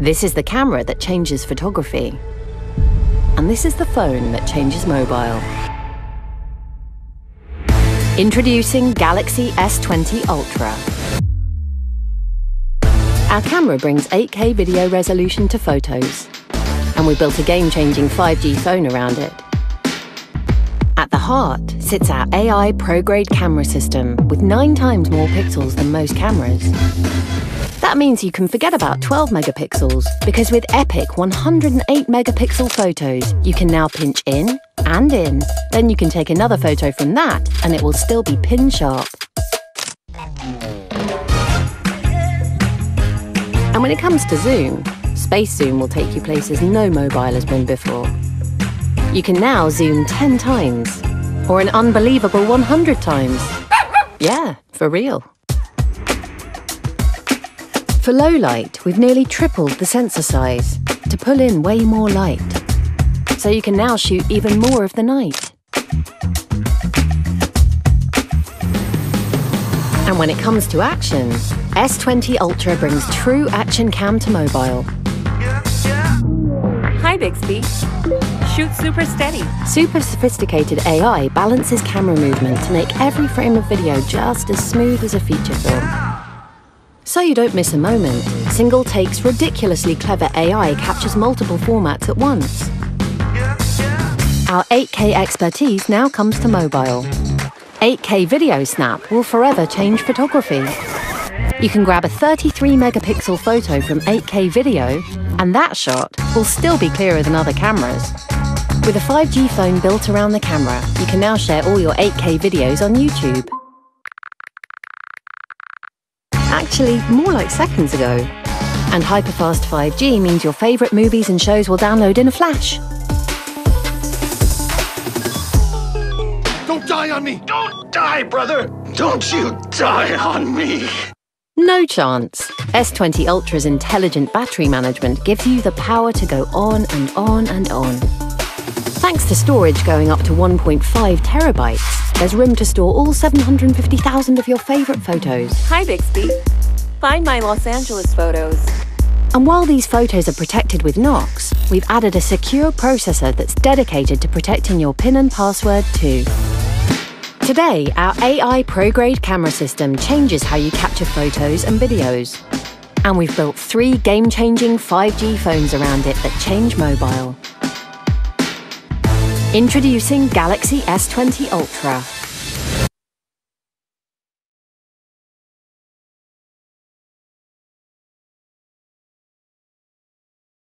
This is the camera that changes photography. And this is the phone that changes mobile. Introducing Galaxy S20 Ultra. Our camera brings 8K video resolution to photos, and we built a game-changing 5G phone around it. At the heart sits our AI pro-grade camera system with nine times more pixels than most cameras. That means you can forget about 12 megapixels, because with Epic 108 megapixel photos, you can now pinch in and in. Then you can take another photo from that, and it will still be pin sharp. And when it comes to zoom, Space Zoom will take you places no mobile has been before. You can now zoom 10 times, or an unbelievable 100 times. Yeah, for real. For low light, we've nearly tripled the sensor size to pull in way more light. So you can now shoot even more of the night. And when it comes to action, S20 Ultra brings true action cam to mobile. Hi, Bixby. Shoot super steady. Super sophisticated AI balances camera movement to make every frame of video just as smooth as a feature film. So you don't miss a moment, Single Take's ridiculously clever AI captures multiple formats at once. Our 8K expertise now comes to mobile. 8K Video Snap will forever change photography. You can grab a 33 megapixel photo from 8K video, and that shot will still be clearer than other cameras. With a 5G phone built around the camera, you can now share all your 8K videos on YouTube. Actually, more like seconds ago. And hyperfast 5G means your favourite movies and shows will download in a flash. Don't die on me! Don't die, brother! Don't you die on me! No chance. S20 Ultra's intelligent battery management gives you the power to go on and on and on. Thanks to storage going up to 1.5 terabytes, there's room to store all 750,000 of your favourite photos. Hi, Bixby. Find my Los Angeles photos. And while these photos are protected with Knox, we've added a secure processor that's dedicated to protecting your PIN and password too. Today, our AI pro-grade camera system changes how you capture photos and videos. And we've built three game-changing 5G phones around it that change mobile. Introducing Galaxy S20 Ultra.